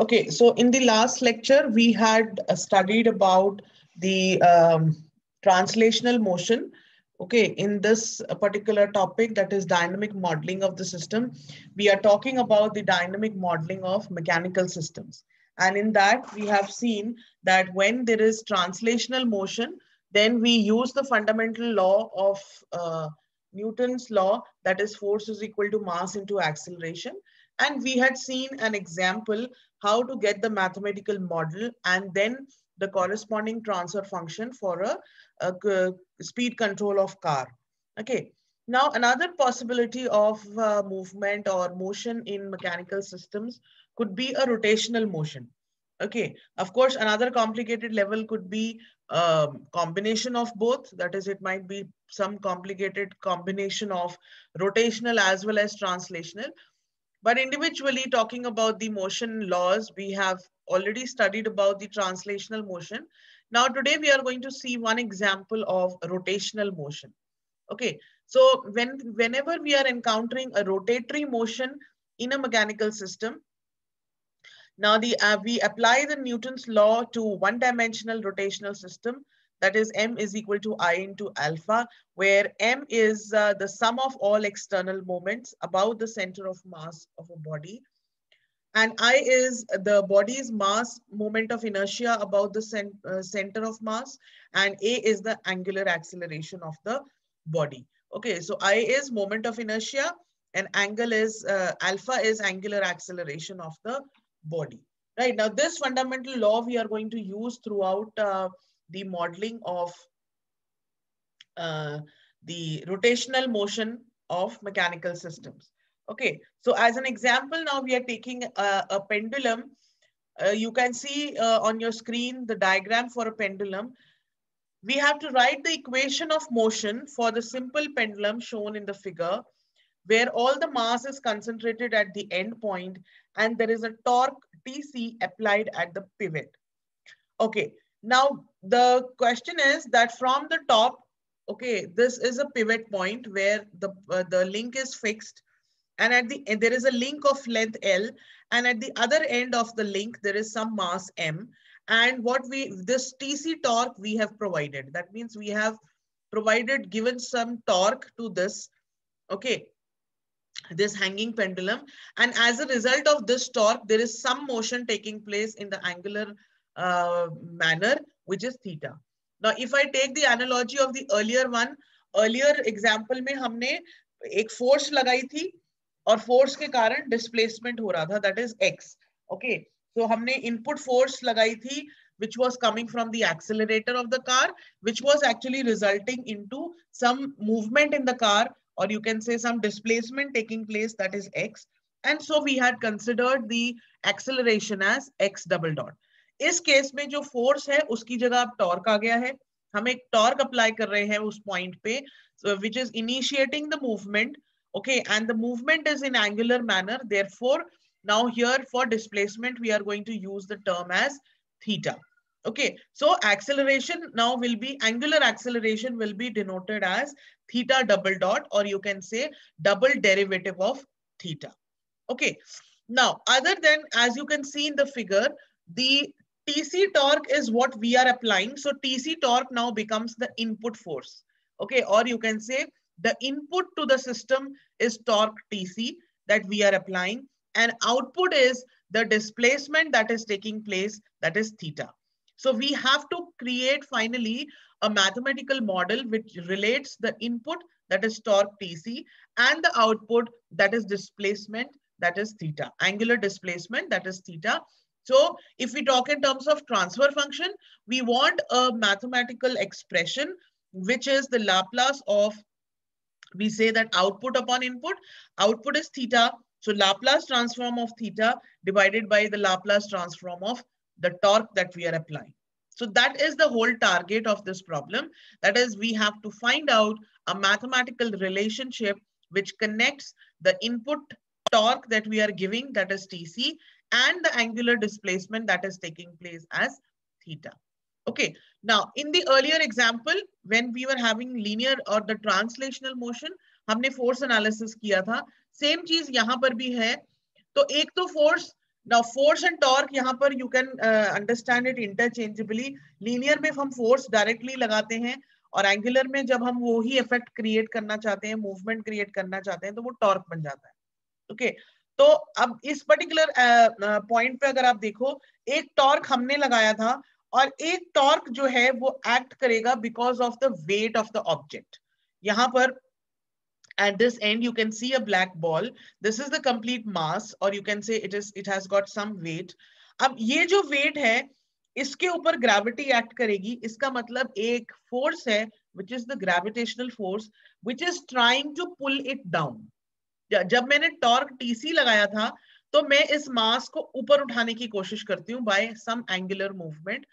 Okay, so in the last lecture, we had uh, studied about the um, translational motion. Okay, in this particular topic, that is dynamic modeling of the system, we are talking about the dynamic modeling of mechanical systems. And in that, we have seen that when there is translational motion, then we use the fundamental law of uh, Newton's law, that is force is equal to mass into acceleration. And we had seen an example how to get the mathematical model and then the corresponding transfer function for a, a speed control of car. Okay. Now, another possibility of uh, movement or motion in mechanical systems could be a rotational motion. Okay. Of course, another complicated level could be a um, combination of both. That is, it might be some complicated combination of rotational as well as translational. But individually talking about the motion laws, we have already studied about the translational motion. Now today we are going to see one example of rotational motion. Okay, so when whenever we are encountering a rotatory motion in a mechanical system, now the uh, we apply the Newton's law to one-dimensional rotational system that is m is equal to i into alpha, where m is uh, the sum of all external moments about the center of mass of a body. And I is the body's mass moment of inertia about the cent uh, center of mass. And A is the angular acceleration of the body. Okay, so I is moment of inertia and angle is, uh, alpha is angular acceleration of the body. Right, now this fundamental law we are going to use throughout uh, the modeling of uh, the rotational motion of mechanical systems. Okay, so as an example, now we are taking a, a pendulum. Uh, you can see uh, on your screen the diagram for a pendulum. We have to write the equation of motion for the simple pendulum shown in the figure, where all the mass is concentrated at the end point and there is a torque TC applied at the pivot. Okay, now, the question is that from the top, okay, this is a pivot point where the, uh, the link is fixed and at the there is a link of length L and at the other end of the link, there is some mass M. And what we, this TC torque we have provided. That means we have provided, given some torque to this, okay, this hanging pendulum. And as a result of this torque, there is some motion taking place in the angular uh, manner, which is theta. Now, if I take the analogy of the earlier one, earlier example में हमने एक force लगाई थी और force के कारण displacement हो रहा था that is x. Okay, so हमने input force लगाई थी which was coming from the accelerator of the car, which was actually resulting into some movement in the car, or you can say some displacement taking place, that is x. And so we had considered the acceleration as x double dot. इस case में जो force है, उसकी जगह अब torque आ गया है। हम एक टॉर्क अप्लाई कर रहे हैं उस पॉइंट पे which is initiating the movement okay and the movement is in angular manner therefore now here for displacement we are going to use the term as theta okay so acceleration now will be angular acceleration will be denoted as theta double dot और you can say double derivative of theta okay now other than as you can see in the figure the TC torque is what we are applying. So TC torque now becomes the input force. Okay, or you can say the input to the system is torque TC that we are applying and output is the displacement that is taking place that is theta. So we have to create finally a mathematical model which relates the input that is torque TC and the output that is displacement that is theta, angular displacement that is theta so if we talk in terms of transfer function, we want a mathematical expression, which is the Laplace of, we say that output upon input, output is theta. So Laplace transform of theta divided by the Laplace transform of the torque that we are applying. So that is the whole target of this problem. That is, we have to find out a mathematical relationship which connects the input torque that we are giving, that is TC, and the angular displacement that is taking place as theta. Okay, now in the earlier example, when we were having linear or the translational motion, हमने force analysis किया था. Same चीज़ यहाँ पर भी है. तो एक तो force now force and torque यहाँ पर you can uh, understand it interchangeably linear में हम force directly लगाते हैं और एंगुलर में जब हम वो ही इफ़ेक्ट क्रिएट करना चाहते हैं मूवमेंट क्रिएट करना चाहते हैं तो वो टॉर्क बन जाता है okay, तो अब इस पर्टिकुलर पॉइंट पे अगर आप देखो, एक टॉर्क हमने लगाया था और एक टॉर्क जो है वो एक्ट करेगा because of the weight of the object यहाँ पर at this end you can see a black ball. This is the complete mass or you can say it is, it has got some weight. अब ये जो wait है, इसके ऊपर gravity act करेगी। इसका मतलब एक फोर्स है which is the gravitational force which is trying to pull it down जब मैंने टॉर्क टीसी लगाया था तो मैं इस मास को ऊपर उठाने की कोशिश करती हूँ by some angular movement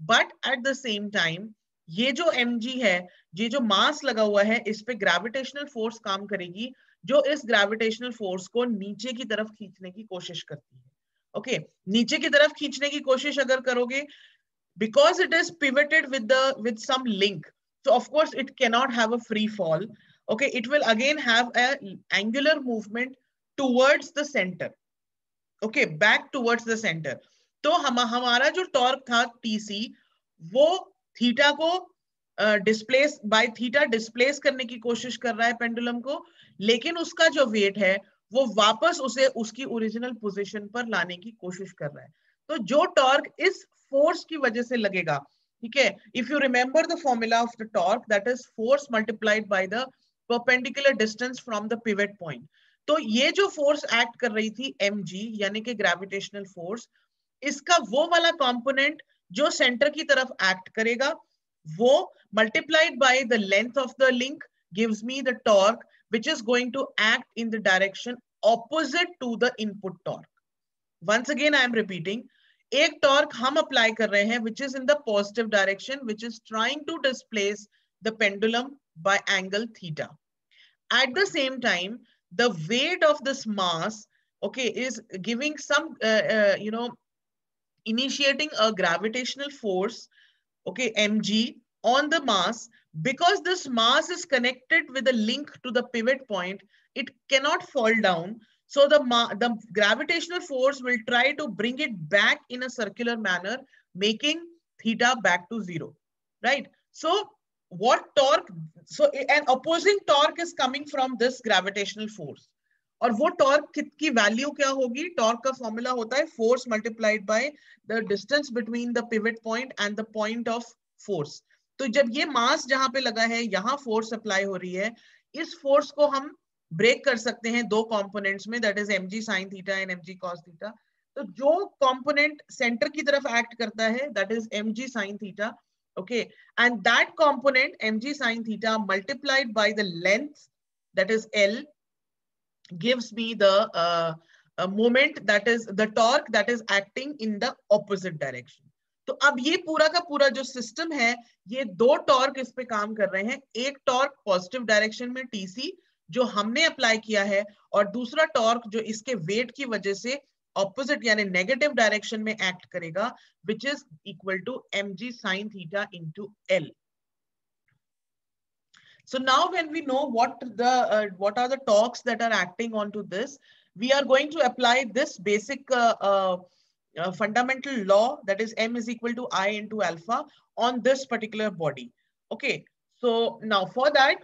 but at the same time ये जो एमजी है ये जो मास लगा हुआ है इस पे ग्रेविटेशनल फोर्स काम करेगी जो इस ग्रेविटेशनल फोर्स को नीचे की तरफ़ खींचने की कोशिश करती है। ओके okay, नीचे की तरफ़ खींचने की कोशिश अगर करोगे because it is pivoted with the with some link so of course it cannot free fall. Okay, it will again have a angular movement towards the center. Okay, back towards the center. तो हम, हमारा जो torque था TC वो theta को displace by theta displace करने की कोशिश कर रहा है पेंडुलम को, लेकिन उसका जो वेट है, वो वापस उसे, उसकी ओरिजिनल पोजीशन पर लाने की कोशिश कर रहा है। तो जो टॉर्क इस फोर्स की वजह से लगेगा, ठीक है? If you remember the formula of the torque that is force multiplied by the perpendicular distance from the pivot point तो ये जो फोर्स एक्ट कर रही थी एम यानी कि ग्रेविटेशनल फोर्स इसका वो वाला कॉम्पोनेंट जो सेंटर की तरफ़ एक्ट करेगा, वो multiplied by the length of the link gives me the torque which is going to act in the direction opposite to the input torque once again I am repeating एक torque हम apply कर रहे हैं which is in the positive direction which is trying to displace the pendulum by angle theta. At the same time, the weight of this mass, okay, is giving some, uh, uh, you know, initiating a gravitational force, okay, mg on the mass because this mass is connected with a link to the pivot point, it cannot fall down. So the, the gravitational force will try to bring it back in a circular manner, making theta back to zero, right? So what torque, so an opposing torque is coming from this gravitational force. और वो torque की value क्या होगी? Torque का formula होता है force multiplied by the distance between the pivot point and the point of force तो जब ये मास जहाँ पे लगा है यहाँ फोर्स अप्लाई हो रही है इस फोर्स को हम ब्रेक कर सकते हैं दो कंपोनेंट्स में that is m g sine theta and m g cos theta तो जो कंपोनेंट सेंटर की तरफ़ एक्ट करता है that is m g sine theta okay and that component mg sine theta multiplied by the length that is l gives me the uh, moment that is the torque that is acting in the opposite direction तो अब ये पूरा का पूरा जो system है ये दो टॉर्क इस पे काम कर रहे हैं एक टॉर्क पॉजिटिव डायरेक्शन में टीसी जो हमने अप्लाई किया है और दूसरा टॉर्क जो इसके वेट की वजह से Opposite, यानी negative direction, में act. Which is equal to mg m theta into l. So now when we know what the uh, what are the torques that are acting onto this, we are going to apply this basic uh, uh, fundamental law that is m is equal to i into alpha on this particular body. Okay, so now for that,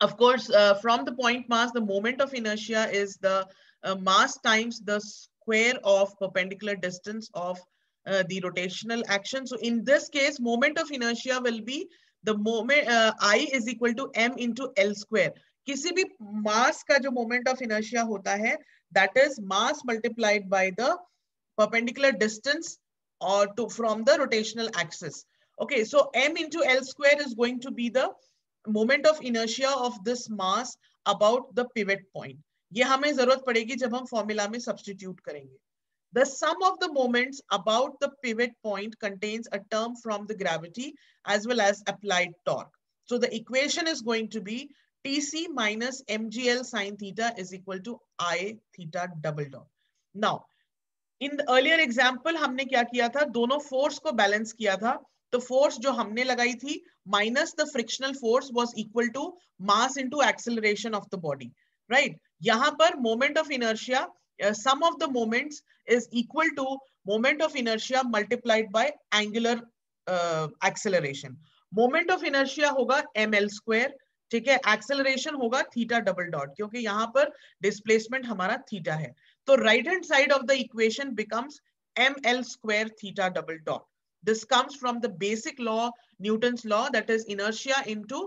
of course, from the point mass, the moment of inertia is the uh, mass times the square of perpendicular distance of uh, the rotational action. So in this case, moment of inertia will be the moment uh, I is equal to m into L square. किसी भी mass का जो moment of inertia होता है, that is mass multiplied by the perpendicular distance or to from the rotational axis. Okay, so m into L square is going to be the moment of inertia of this mass about the pivot point. ये हमें ज़रूरत पड़ेगी जब हम formula में substitute करेंगे The sum of the moments about the pivot point contains a term from the gravity as well as applied torque. So the equation is going to be Tc minus mgl sine theta is equal to I theta double dot. Now, in earlier example हमने क्या किया था दोनों force को balance किया था तो force जो हमने लगाई थी minus the frictional force was equal to mass into acceleration of the body right यहाँ पर moment of inertia sum of the moments is equal to moment of inertia multiplied by angular acceleration moment of inertia होगा M l square ठीक है? Acceleration होगा theta double dot क्योंकि यहाँ पर displacement हमारा थीटा है। तो right hand side of the equation becomes m l square theta double dot this comes from the basic law Newton law that is inertia into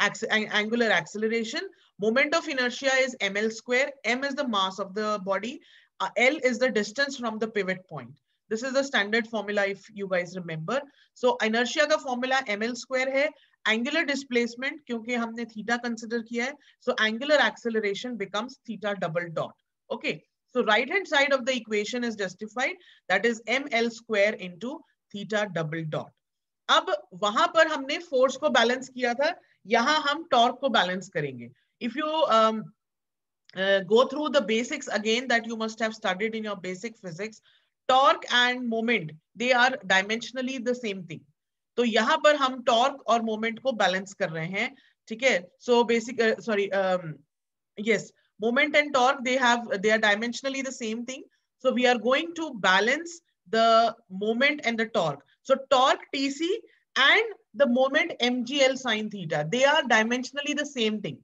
angular acceleration moment of inertia is ml square m is the mass of the body uh, l is the distance from the pivot point this is the standard formula if you guys remember so inertia ka formula ml square hai angular displacement क्योंकि हमने theta consider किया है so angular acceleration becomes theta double dot okay so right hand side of the equation is justified that is ml square into theta double dot अब वहां पर हमने force को balance किया था यहाँ हम टॉर्क को बैलेंस करेंगे। If you go through the basics again that you must have studied in your basic physics torque and moment they are dimensionally the same thing तो यहाँ पर हम टॉर्क और मोमेंट को बैलेंस कर रहे हैं, ठीक है? So basic sorry yes moment and torque they have they are dimensionally the same thing so we are going to balance the moment and the torque so torque TC and the moment mgl sine theta they are dimensionally the same thing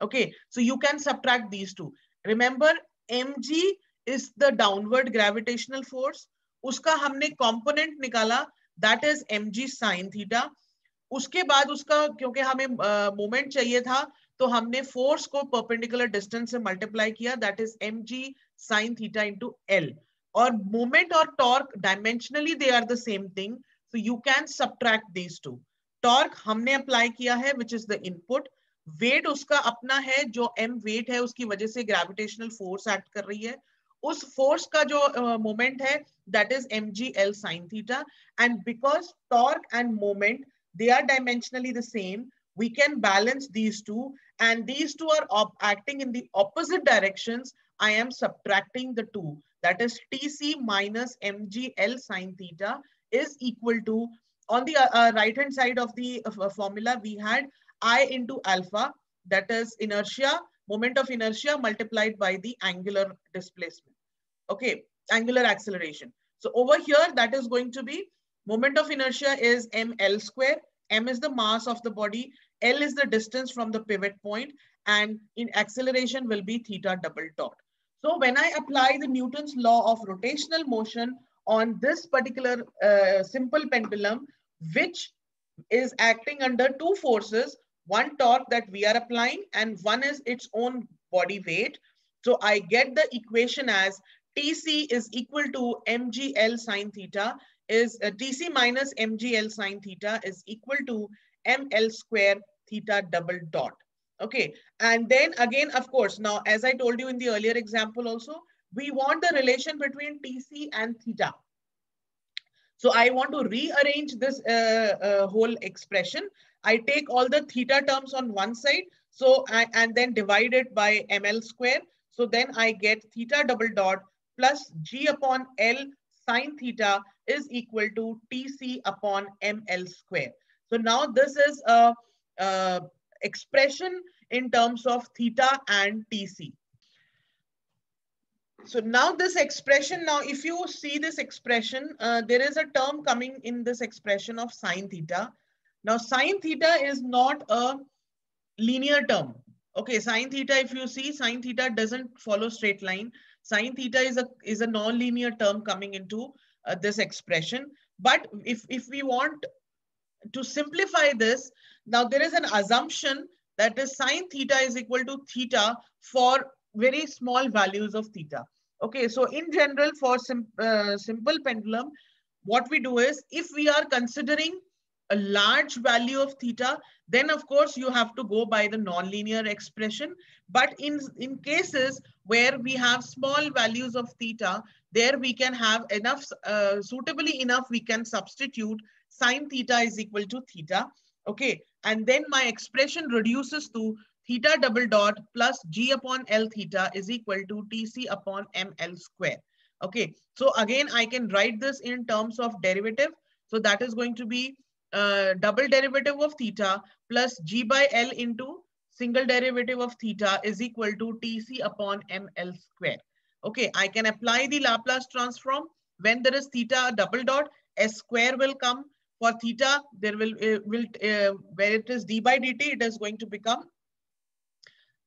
okay so you can subtract these two remember mg is the downward gravitational force uska हमने component that is m g sine theta उसके बाद उसका क्योंकि हमें moment uh, चाहिए था तो हमने फोर्स को परपेंडिकुलर डिस्टेंस से मल्टीप्लाई किया that is m g sine theta into l और मोमेंट और torque dimensionally they are the same thing so you can subtract these two torque हमने अप्लाई किया है which is the input weight उसका अपना है जो एम वेट है उसकी वजह से ग्रेविटेशनल फोर्स एक्ट कर रही है उस फोर्स का जो मोमेंट uh, है that is mgl sine theta and because torque and moment they are dimensionally the same we can balance these two and these two are acting in the opposite directions i am subtracting the two that is tc minus mgl sine theta is equal to on the uh, uh, right hand side of the uh, formula we had i into alpha that is inertia moment of inertia multiplied by the angular displacement okay, angular acceleration. So over here, that is going to be moment of inertia is ml square. m is the mass of the body. L is the distance from the pivot point and in acceleration will be theta double dot. So when I apply the Newton's law of rotational motion on this particular uh, simple pendulum, which is acting under two forces, one torque that we are applying and one is its own body weight. So I get the equation as TC is equal to MGL sine theta is uh, TC minus MGL sine theta is equal to ML square theta double dot. Okay. And then again, of course, now, as I told you in the earlier example also, we want the relation between TC and theta. So I want to rearrange this uh, uh, whole expression. I take all the theta terms on one side. So, I, and then divide it by ML square. So then I get theta double dot plus g upon L sine theta is equal to TC upon ML square. So now this is a, a expression in terms of theta and TC. So now this expression, now if you see this expression, uh, there is a term coming in this expression of sine theta. Now sine theta is not a linear term. Okay, sine theta, if you see, sine theta doesn't follow straight line sine theta is a is a non-linear term coming into uh, this expression. But if, if we want to simplify this, now there is an assumption that is sine theta is equal to theta for very small values of theta. Okay, so in general for sim uh, simple pendulum, what we do is if we are considering a large value of theta, then of course you have to go by the nonlinear expression. But in, in cases where we have small values of theta, there we can have enough, uh, suitably enough, we can substitute sine theta is equal to theta. Okay, and then my expression reduces to theta double dot plus g upon L theta is equal to TC upon ML square. Okay, so again, I can write this in terms of derivative. So that is going to be uh, double derivative of theta plus g by L into single derivative of theta is equal to Tc upon ml square. Okay, I can apply the Laplace transform. When there is theta double dot, s square will come. For theta, there will, uh, will uh, where it is d by dt, it is going to become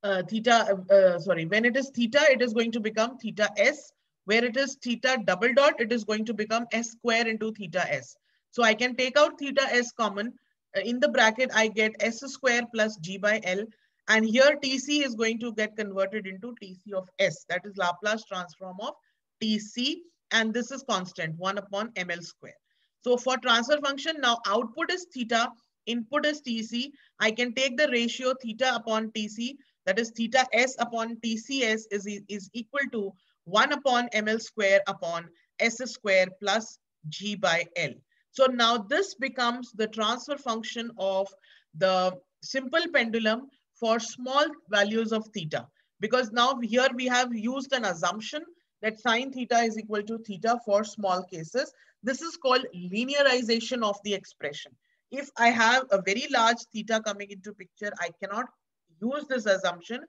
uh, theta, uh, sorry, when it is theta, it is going to become theta s. Where it is theta double dot, it is going to become s square into theta s. So I can take out theta s common. Uh, in the bracket, I get s square plus g by l. And here Tc is going to get converted into Tc of S. That is Laplace transform of Tc. And this is constant, 1 upon ml square. So for transfer function, now output is theta, input is Tc. I can take the ratio theta upon Tc. That is theta S upon TCS is, is equal to 1 upon ml square upon S square plus G by L. So now this becomes the transfer function of the simple pendulum for small values of theta. Because now here we have used an assumption that sine theta is equal to theta for small cases. This is called linearization of the expression. If I have a very large theta coming into picture, I cannot use this assumption.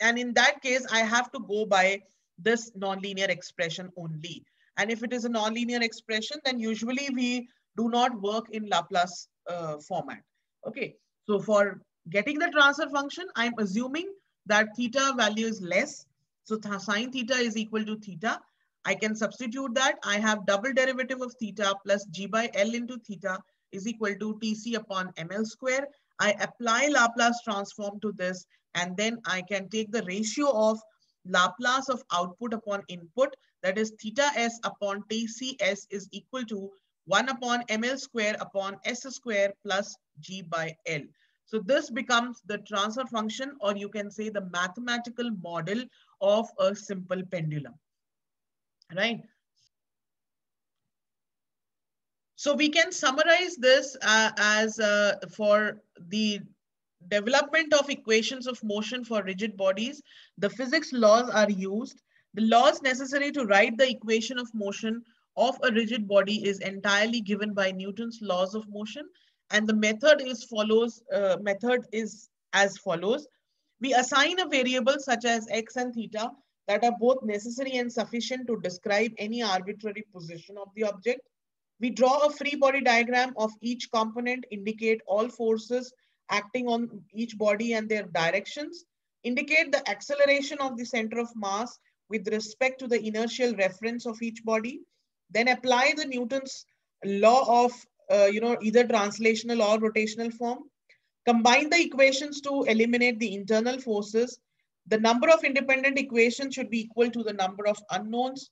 And in that case, I have to go by this nonlinear expression only. And if it is a nonlinear expression, then usually we do not work in Laplace uh, format. Okay, so for getting the transfer function, I'm assuming that theta value is less. So th sine theta is equal to theta. I can substitute that. I have double derivative of theta plus g by L into theta is equal to Tc upon ml square. I apply Laplace transform to this and then I can take the ratio of Laplace of output upon input that is theta s upon Tcs is equal to 1 upon ml square upon s square plus g by L. So this becomes the transfer function or you can say the mathematical model of a simple pendulum, right? So we can summarize this uh, as uh, for the development of equations of motion for rigid bodies, the physics laws are used. The laws necessary to write the equation of motion of a rigid body is entirely given by Newton's laws of motion and the method is follows uh, method is as follows we assign a variable such as x and theta that are both necessary and sufficient to describe any arbitrary position of the object we draw a free body diagram of each component indicate all forces acting on each body and their directions indicate the acceleration of the center of mass with respect to the inertial reference of each body then apply the newton's law of uh, you know, either translational or rotational form. Combine the equations to eliminate the internal forces. The number of independent equations should be equal to the number of unknowns.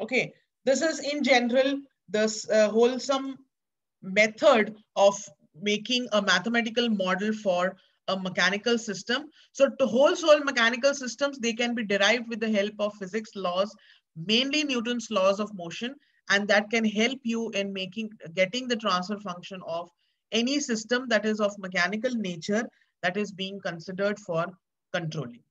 Okay, this is in general this uh, wholesome method of making a mathematical model for a mechanical system. So to whole soul mechanical systems, they can be derived with the help of physics laws, mainly Newton's laws of motion and that can help you in making getting the transfer function of any system that is of mechanical nature that is being considered for controlling.